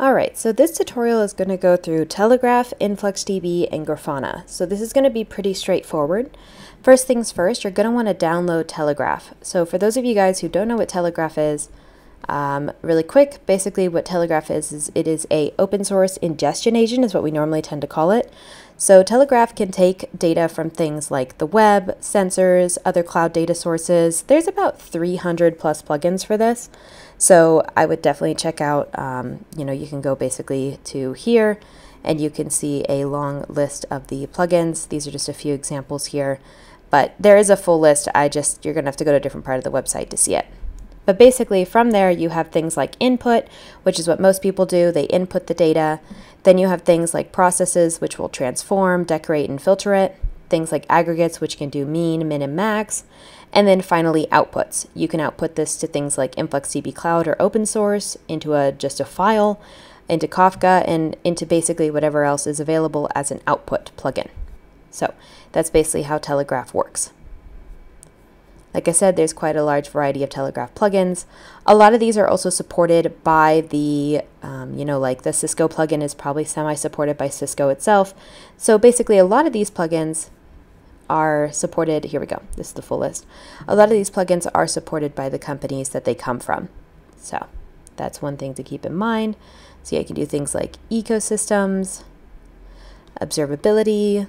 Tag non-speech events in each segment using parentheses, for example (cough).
Alright, so this tutorial is going to go through Telegraf, InfluxDB, and Grafana. So this is going to be pretty straightforward. First things first, you're going to want to download Telegraf. So for those of you guys who don't know what Telegraf is, um, really quick, basically what Telegraf is, is it is a open source ingestion agent is what we normally tend to call it. So Telegraf can take data from things like the web, sensors, other cloud data sources. There's about 300 plus plugins for this. So I would definitely check out, um, you know, you can go basically to here and you can see a long list of the plugins. These are just a few examples here, but there is a full list. I just, you're going to have to go to a different part of the website to see it. But basically from there you have things like input, which is what most people do. They input the data. Then you have things like processes, which will transform, decorate, and filter it. Things like aggregates, which can do mean, min, and max. And then finally, outputs. You can output this to things like InfluxDB Cloud or open source, into a just a file, into Kafka, and into basically whatever else is available as an output plugin. So that's basically how Telegraf works. Like I said, there's quite a large variety of Telegraf plugins. A lot of these are also supported by the, um, you know, like the Cisco plugin is probably semi-supported by Cisco itself. So basically a lot of these plugins are supported, here we go, this is the full list. A lot of these plugins are supported by the companies that they come from. So that's one thing to keep in mind. So yeah, you can do things like ecosystems, observability,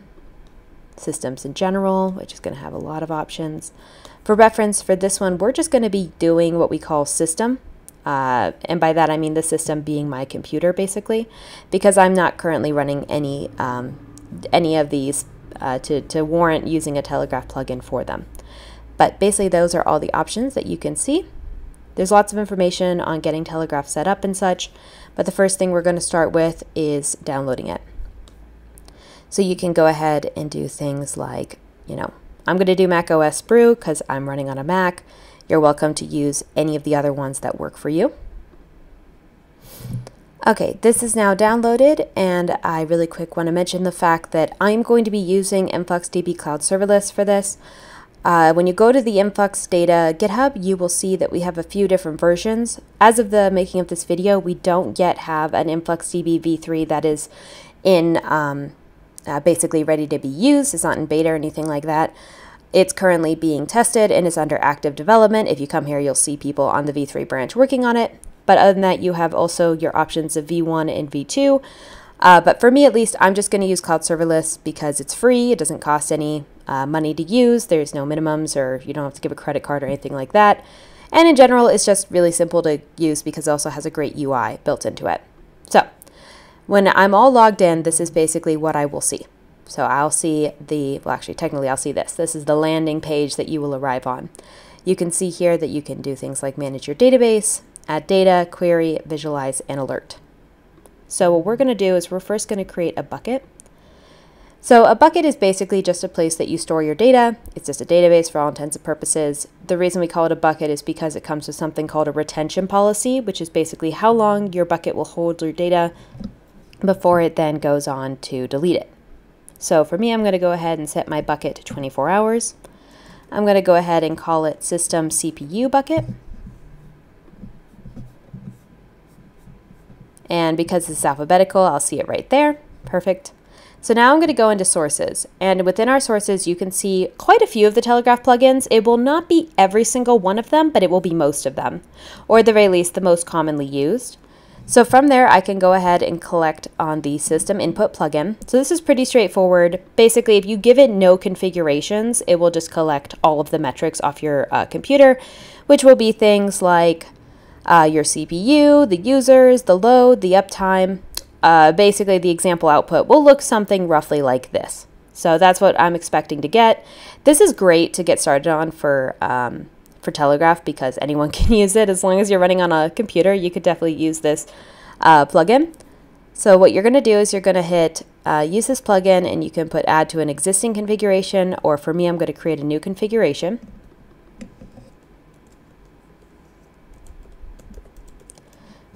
systems in general, which is going to have a lot of options. For reference for this one, we're just going to be doing what we call system. Uh, and by that I mean the system being my computer basically, because I'm not currently running any um, any of these uh, to, to warrant using a Telegraf plugin for them. But basically those are all the options that you can see. There's lots of information on getting Telegraf set up and such, but the first thing we're going to start with is downloading it. So you can go ahead and do things like, you know, I'm going to do Mac OS Brew because I'm running on a Mac. You're welcome to use any of the other ones that work for you. Okay, this is now downloaded and I really quick want to mention the fact that I'm going to be using InfluxDB Cloud Serverless for this. Uh, when you go to the Influx Data GitHub, you will see that we have a few different versions. As of the making of this video, we don't yet have an InfluxDB v3 that is in um, uh, basically ready to be used. It's not in beta or anything like that. It's currently being tested and is under active development. If you come here, you'll see people on the v3 branch working on it. But other than that, you have also your options of V1 and V2. Uh, but for me, at least, I'm just going to use Cloud Serverless because it's free. It doesn't cost any uh, money to use. There's no minimums or you don't have to give a credit card or anything like that. And in general, it's just really simple to use because it also has a great UI built into it. So when I'm all logged in, this is basically what I will see. So I'll see the, well actually technically I'll see this. This is the landing page that you will arrive on. You can see here that you can do things like manage your database, add data, query, visualize, and alert. So what we're going to do is we're first going to create a bucket. So a bucket is basically just a place that you store your data. It's just a database for all intents and purposes. The reason we call it a bucket is because it comes with something called a retention policy, which is basically how long your bucket will hold your data before it then goes on to delete it. So for me, I'm going to go ahead and set my bucket to 24 hours. I'm going to go ahead and call it system CPU bucket. And because it's alphabetical, I'll see it right there. Perfect. So now I'm going to go into sources. And within our sources, you can see quite a few of the Telegraf plugins. It will not be every single one of them, but it will be most of them, or at the very least, the most commonly used. So from there, I can go ahead and collect on the system input plugin. So this is pretty straightforward. Basically, if you give it no configurations, it will just collect all of the metrics off your uh, computer, which will be things like uh, your CPU, the users, the load, the uptime. Uh, basically, the example output will look something roughly like this. So that's what I'm expecting to get. This is great to get started on for, um, for Telegraf because anyone (laughs) can use it. As long as you're running on a computer, you could definitely use this uh, plugin. So what you're going to do is you're going to hit uh, use this plugin and you can put add to an existing configuration or for me I'm going to create a new configuration.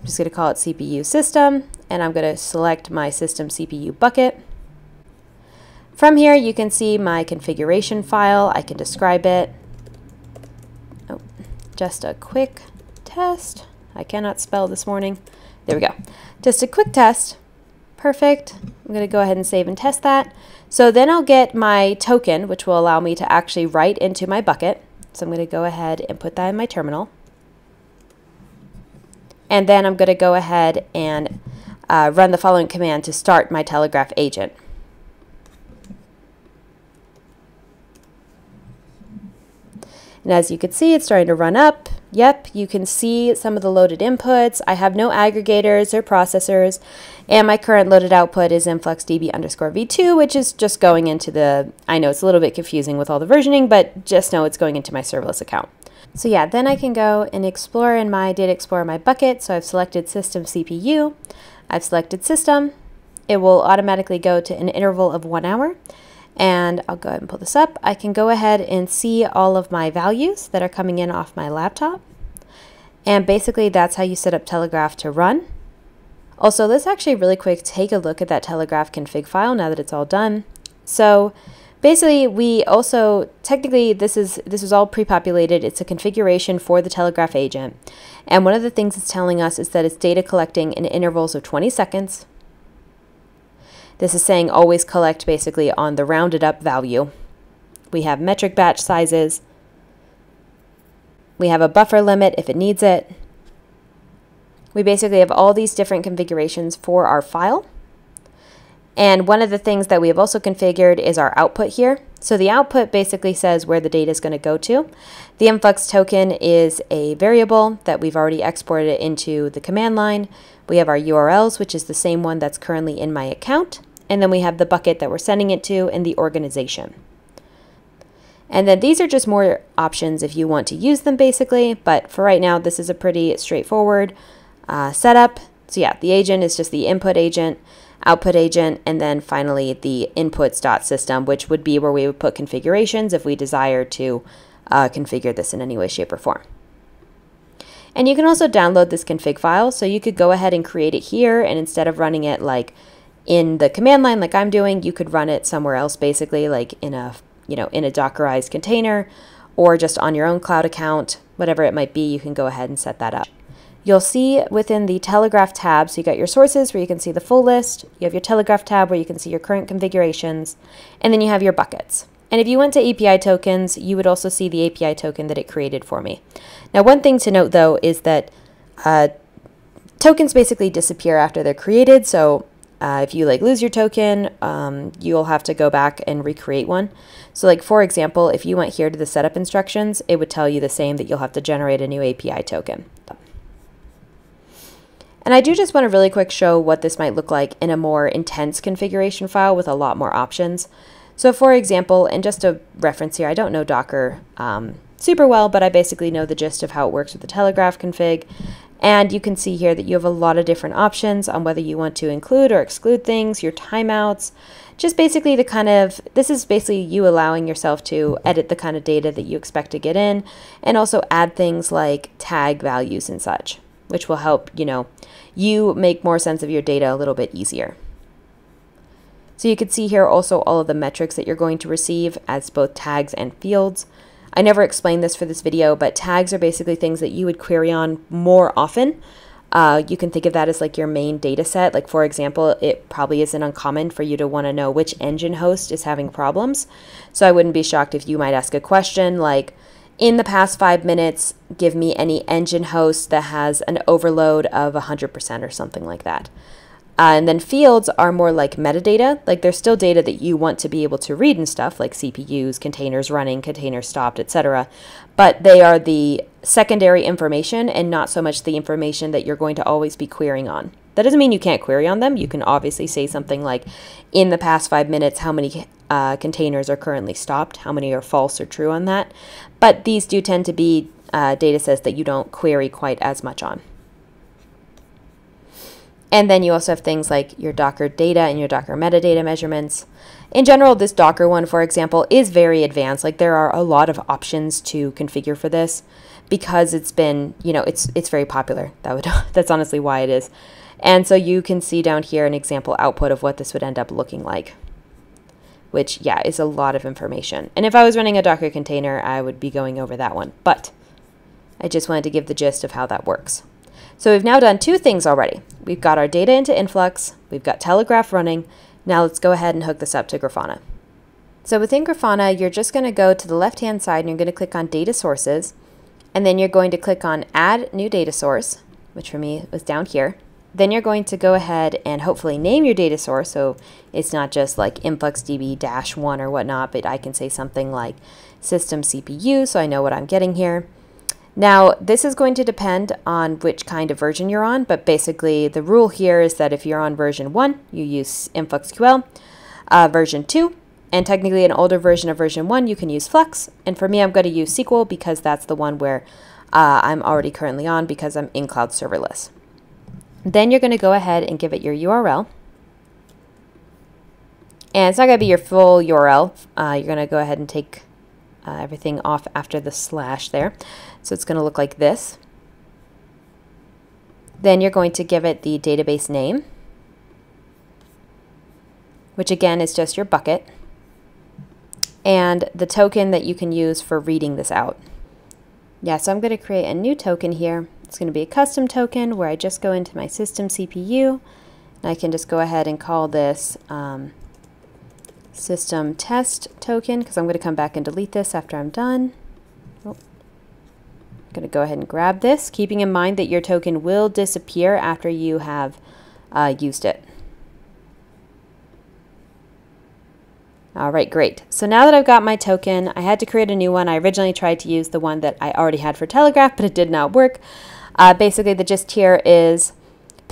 I'm just going to call it CPU system, and I'm going to select my system CPU bucket. From here, you can see my configuration file. I can describe it. Just a quick test. I cannot spell this morning. There we go. Just a quick test. Perfect. I'm going to go ahead and save and test that. So then I'll get my token, which will allow me to actually write into my bucket. So I'm going to go ahead and put that in my terminal. And then I'm going to go ahead and uh, run the following command to start my Telegraf agent. And as you can see, it's starting to run up. Yep, you can see some of the loaded inputs. I have no aggregators or processors, and my current loaded output is influxdb underscore v2, which is just going into the, I know it's a little bit confusing with all the versioning, but just know it's going into my serverless account. So yeah, then I can go and explore in my Data Explorer my bucket. So I've selected System CPU. I've selected System. It will automatically go to an interval of one hour and I'll go ahead and pull this up. I can go ahead and see all of my values that are coming in off my laptop. And basically that's how you set up Telegraf to run. Also, let's actually really quick take a look at that Telegraf config file now that it's all done. So basically we also, technically this is, this is all pre-populated. It's a configuration for the Telegraf agent. And one of the things it's telling us is that it's data collecting in intervals of 20 seconds this is saying always collect basically on the rounded up value. We have metric batch sizes. We have a buffer limit if it needs it. We basically have all these different configurations for our file. And one of the things that we have also configured is our output here. So the output basically says where the data is going to go to. The influx token is a variable that we've already exported into the command line. We have our URLs, which is the same one that's currently in my account. And then we have the bucket that we're sending it to and the organization. And then these are just more options if you want to use them basically, but for right now, this is a pretty straightforward uh, setup. So yeah, the agent is just the input agent, output agent, and then finally the inputs.system, which would be where we would put configurations if we desire to uh, configure this in any way, shape, or form. And you can also download this config file. So you could go ahead and create it here. And instead of running it like in the command line like I'm doing, you could run it somewhere else basically like in a, you know, in a Dockerized container or just on your own cloud account, whatever it might be, you can go ahead and set that up. You'll see within the Telegraf tab, so you got your sources where you can see the full list, you have your Telegraf tab where you can see your current configurations, and then you have your buckets. And if you went to API tokens, you would also see the API token that it created for me. Now, one thing to note though is that uh, tokens basically disappear after they're created. So uh, if you like lose your token, um, you'll have to go back and recreate one. So like for example, if you went here to the setup instructions, it would tell you the same that you'll have to generate a new API token. And I do just want to really quick show what this might look like in a more intense configuration file with a lot more options. So for example, and just a reference here, I don't know Docker um, super well, but I basically know the gist of how it works with the Telegraf config. And you can see here that you have a lot of different options on whether you want to include or exclude things, your timeouts, just basically the kind of, this is basically you allowing yourself to edit the kind of data that you expect to get in and also add things like tag values and such, which will help, you know, you make more sense of your data a little bit easier. So you can see here also all of the metrics that you're going to receive as both tags and fields. I never explained this for this video, but tags are basically things that you would query on more often. Uh, you can think of that as like your main data set. Like for example, it probably isn't uncommon for you to want to know which engine host is having problems. So I wouldn't be shocked if you might ask a question like, in the past five minutes, give me any engine host that has an overload of 100% or something like that. Uh, and then fields are more like metadata, like they're still data that you want to be able to read and stuff, like CPUs, containers running, containers stopped, etc. But they are the secondary information and not so much the information that you're going to always be querying on. That doesn't mean you can't query on them. You can obviously say something like, in the past five minutes, how many uh, containers are currently stopped, how many are false or true on that. But these do tend to be uh, data sets that you don't query quite as much on. And then you also have things like your Docker data and your Docker metadata measurements. In general, this Docker one, for example, is very advanced. Like there are a lot of options to configure for this because it's been, you know, it's it's very popular. That would (laughs) that's honestly why it is. And so you can see down here an example output of what this would end up looking like, which yeah, is a lot of information. And if I was running a Docker container, I would be going over that one. But I just wanted to give the gist of how that works. So we've now done two things already. We've got our data into Influx, we've got Telegraf running. Now let's go ahead and hook this up to Grafana. So within Grafana, you're just going to go to the left-hand side and you're going to click on Data Sources, and then you're going to click on Add New Data Source, which for me was down here. Then you're going to go ahead and hopefully name your data source, so it's not just like InfluxDB-1 or whatnot, but I can say something like System CPU, so I know what I'm getting here. Now, this is going to depend on which kind of version you're on, but basically the rule here is that if you're on version 1, you use InfluxQL. Uh, version 2, and technically an older version of version 1, you can use Flux. And for me, I'm going to use SQL because that's the one where uh, I'm already currently on because I'm in Cloud Serverless. Then you're going to go ahead and give it your URL. And it's not going to be your full URL. Uh, you're going to go ahead and take uh, everything off after the slash there. So it's going to look like this. Then you're going to give it the database name, which again is just your bucket and the token that you can use for reading this out. Yeah, so I'm going to create a new token here. It's going to be a custom token where I just go into my system CPU and I can just go ahead and call this um, system test token because I'm going to come back and delete this after I'm done. Oh. I'm going to go ahead and grab this, keeping in mind that your token will disappear after you have uh, used it. All right, great. So now that I've got my token, I had to create a new one. I originally tried to use the one that I already had for Telegraf, but it did not work. Uh, basically, the gist here is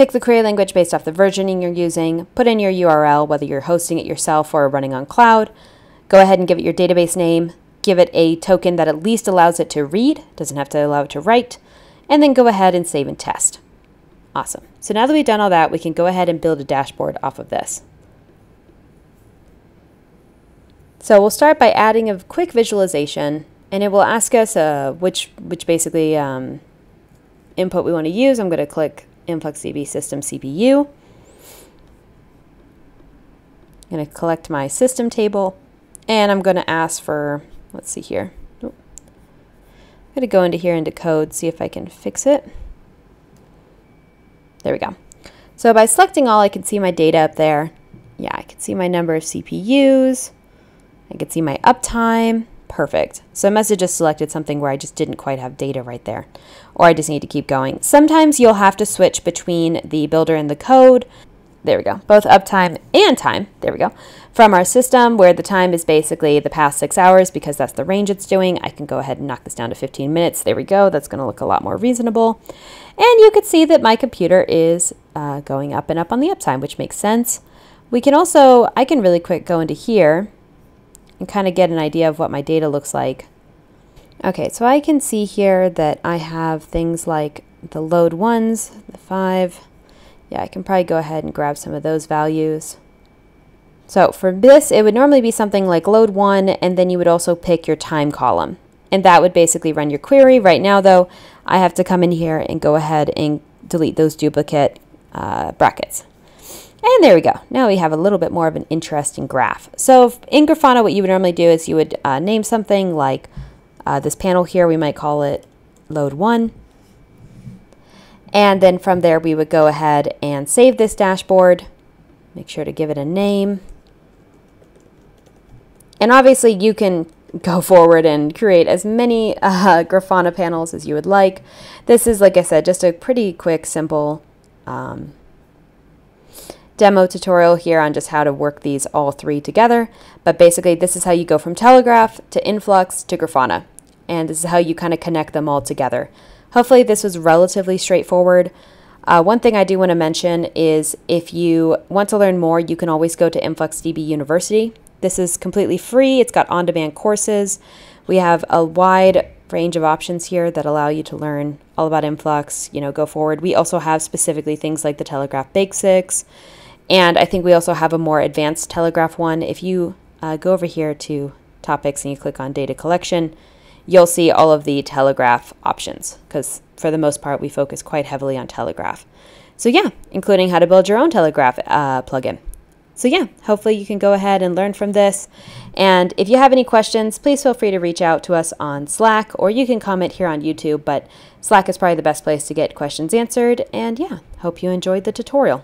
pick the query language based off the versioning you're using, put in your URL, whether you're hosting it yourself or running on cloud, go ahead and give it your database name, give it a token that at least allows it to read, doesn't have to allow it to write, and then go ahead and save and test. Awesome. So now that we've done all that, we can go ahead and build a dashboard off of this. So we'll start by adding a quick visualization and it will ask us uh, which, which basically um, input we want to use. I'm going to click InfluxDB System CPU. I'm going to collect my system table and I'm going to ask for, let's see here. I'm going to go into here into code, see if I can fix it. There we go. So by selecting all, I can see my data up there. Yeah, I can see my number of CPUs. I can see my uptime. Perfect. So I must have just selected something where I just didn't quite have data right there. Or I just need to keep going. Sometimes you'll have to switch between the builder and the code. There we go. Both uptime and time. There we go. From our system where the time is basically the past six hours because that's the range it's doing. I can go ahead and knock this down to 15 minutes. There we go. That's going to look a lot more reasonable. And you can see that my computer is uh, going up and up on the uptime, which makes sense. We can also, I can really quick go into here and kind of get an idea of what my data looks like. Okay, so I can see here that I have things like the load ones, the five. Yeah, I can probably go ahead and grab some of those values. So for this, it would normally be something like load one, and then you would also pick your time column. And that would basically run your query. Right now, though, I have to come in here and go ahead and delete those duplicate uh, brackets. And there we go. Now we have a little bit more of an interesting graph. So in Grafana, what you would normally do is you would uh, name something like uh, this panel here, we might call it load one. And then from there, we would go ahead and save this dashboard. Make sure to give it a name. And obviously you can (laughs) go forward and create as many (laughs) uh, Grafana panels as you would like. This is, like I said, just a pretty quick, simple um, demo tutorial here on just how to work these all three together. But basically, this is how you go from Telegraf to Influx to Grafana. And this is how you kind of connect them all together. Hopefully this was relatively straightforward. Uh, one thing I do want to mention is if you want to learn more, you can always go to InfluxDB University. This is completely free. It's got on-demand courses. We have a wide range of options here that allow you to learn all about Influx, you know, go forward. We also have specifically things like the Telegraf Basics, and I think we also have a more advanced Telegraf one. If you uh, go over here to topics and you click on data collection, you'll see all of the Telegraf options because for the most part we focus quite heavily on Telegraf. So yeah, including how to build your own Telegraf uh, plugin. So yeah, hopefully you can go ahead and learn from this. And if you have any questions, please feel free to reach out to us on Slack or you can comment here on YouTube. But Slack is probably the best place to get questions answered. And yeah, hope you enjoyed the tutorial.